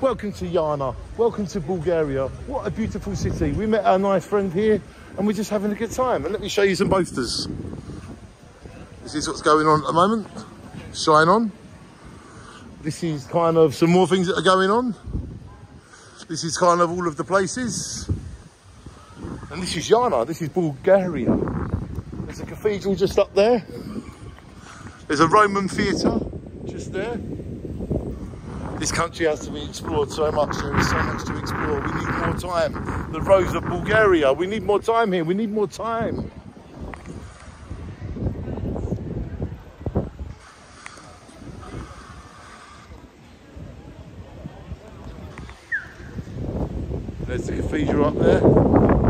Welcome to Varna. Welcome to Bulgaria. What a beautiful city. We met our nice friend here and we're just having a good time. And let me show you some posters. This is what's going on at the moment. Shine on. This is kind of some more things that are going on. This is kind of all of the places. And this is Varna, this is Bulgaria. There's a cathedral just up there. There's a Roman theatre just there. This country has to be explored so much. There is so much to explore. We need more time. The roads of Bulgaria. We need more time here. We need more time. There's the cathedral up there.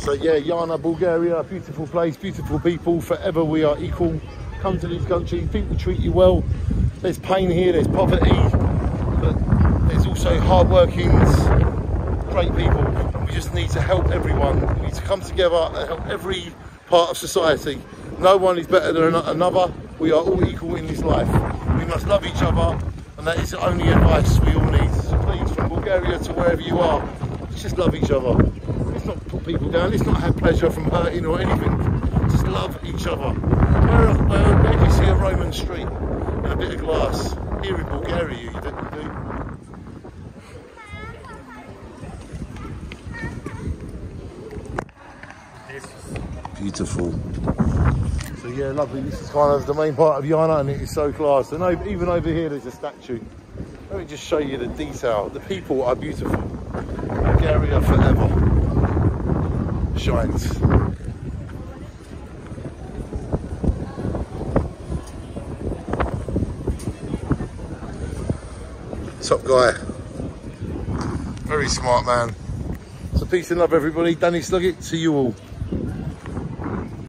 So yeah, Varna, Bulgaria, beautiful place, beautiful people. Forever we are equal. Come to these countries, people treat you well. There's pain here, there's poverty, but there's also hard workings, great people. We just need to help everyone. We need to come together and help every part of society. No one is better than another. We are all equal in this life. We must love each other, and that is the only advice we all need. So please, from Bulgaria to wherever you are, just love each other. Let's not put people down. Let's not have pleasure from hurting or anything. Just love each other. Where, where, where do you see a Roman street and a bit of glass? Here in Bulgaria, you do. You do. Beautiful. So yeah, lovely. This is kind of the main part of Varna and it is so class. And even over here there's a statue. Let me just show you the detail. The people are beautiful. Bulgaria forever shines. Top guy. Very smart man. So peace and love everybody. Danny Sloggett, to you all.